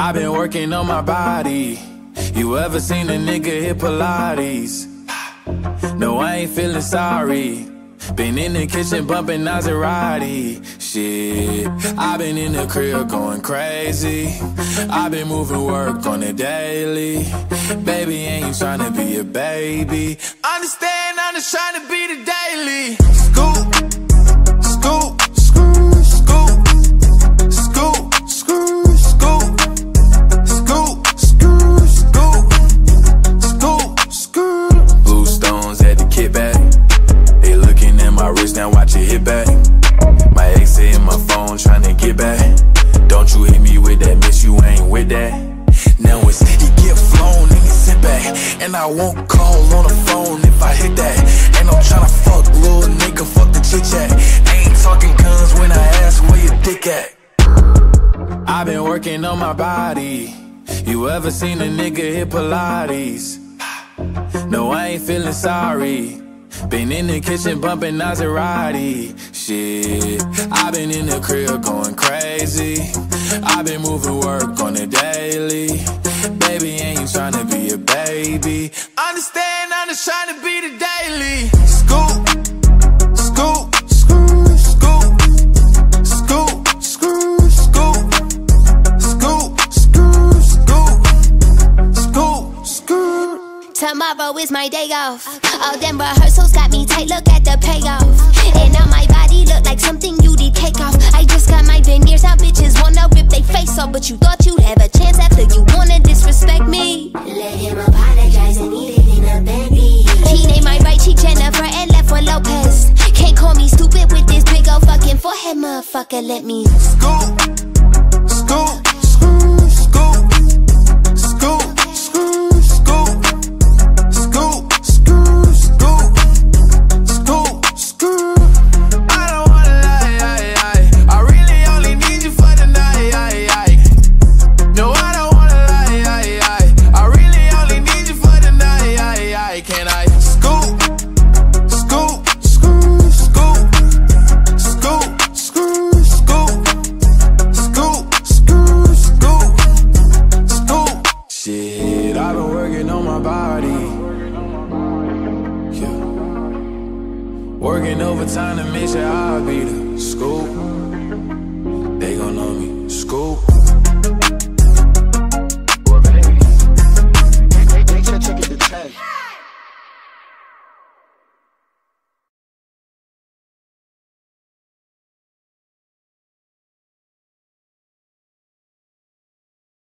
I've been working on my body. You ever seen a nigga hit Pilates? No, I ain't feeling sorry. Been in the kitchen bumping Maserati. Shit, I've been in the crib going crazy. I've been moving work on the daily. Baby, ain't you trying to be a baby. Understand, I'm just trying to be the daily. Scoop, hit back. My ex in my phone trying to get back. Don't you hit me with that, miss you ain't with that. Now it's he get flown and he sit back. And I won't call on the phone if I hit that. Ain't no tryna fuck, little nigga, fuck the chit chat. Ain't talking guns when I ask where your dick at. I've been working on my body. You ever seen a nigga hit Pilates? No, I ain't feeling sorry. Been in the kitchen bumping Maserati. Shit, I've been in the crib going crazy. I've been moving work on the daily. Baby, ain't you trying to be a baby. Understand, I'm just trying to be the Tomorrow is my day off. All them rehearsals got me tight, look at the payoff. And now my body look like something you did take off. I just got my veneers, now bitches wanna rip they face off. But you thought you'd have a chance after you wanna disrespect me. Let him apologize and eat it in a Bentley. He named my right cheek Jennifer and left with Lopez. Can't call me stupid with this big old fucking forehead, motherfucker. Let me. Scoop, Working overtime to make sure I be the scoop. They gon' know me. Scoop.